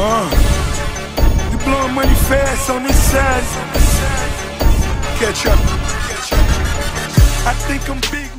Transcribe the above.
Uh, you blowing money fast on this side. Catch up. I think I'm big.